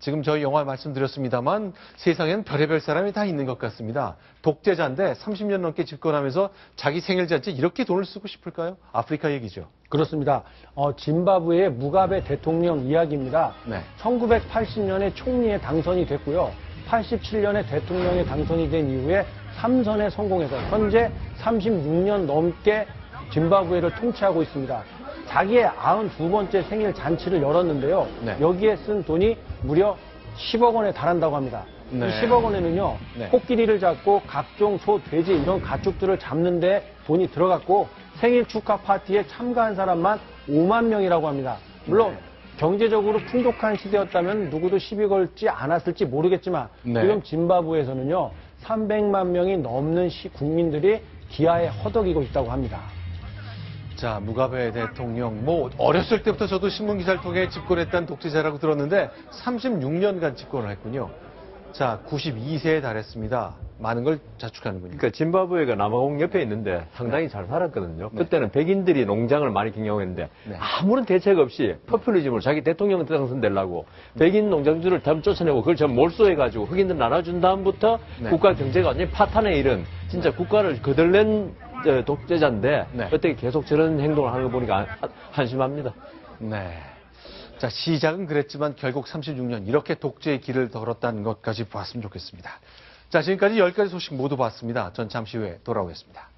지금 저희 영화 말씀드렸습니다만 세상에는 별의별 사람이 다 있는 것 같습니다. 독재자인데 30년 넘게 집권하면서 자기 생일 잔치 이렇게 돈을 쓰고 싶을까요? 아프리카 얘기죠. 그렇습니다. 어, 짐바브웨의 무가베 대통령 이야기입니다. 네. 1980년에 총리에 당선이 됐고요. 87년에 대통령에 당선이 된 이후에 3선에 성공해서 현재 36년 넘게 짐바브웨를 통치하고 있습니다. 자기의 92번째 생일 잔치를 열었는데요. 네. 여기에 쓴 돈이 무려 10억 원에 달한다고 합니다. 네. 이 10억 원에는요, 네. 코끼리를 잡고 각종 소, 돼지 이런 가축들을 잡는데 돈이 들어갔고 생일 축하 파티에 참가한 사람만 5만 명이라고 합니다. 물론 네. 경제적으로 풍족한 시대였다면 누구도 시비 걸지 않았을지 모르겠지만 네. 지금 짐바브웨에서는요 300만 명이 넘는 시 국민들이 기아에 허덕이고 있다고 합니다. 자, 무가베 대통령, 뭐, 어렸을 때부터 저도 신문 기사를 통해 집권했다는 독재자라고 들었는데, 36년간 집권을 했군요. 자, 92세에 달했습니다. 많은 걸 자축하는군요. 그러니까 짐바브웨가 남아공 옆에 있는데 상당히 잘 살았거든요. 네. 그때는 백인들이 농장을 많이 경영했는데 네. 아무런 대책 없이 포퓰리즘으로 자기 대통령 당선되려고 백인 농장주를 다 쫓아내고 그걸 전 몰수해가지고 흑인들 나눠준 다음부터 네. 국가 경제가 완전히 파탄에 이른 진짜 국가를 거들낸 어, 독재자인데 네. 어떻게 계속 저런 행동을 하는 거 보니까 한- 한심합니다. 네. 자, 시작은 그랬지만 결국 36년 이렇게 독재의 길을 걸었다는 것까지 봤으면 좋겠습니다. 자, 지금까지 10가지 소식 모두 봤습니다. 전 잠시 후에 돌아오겠습니다.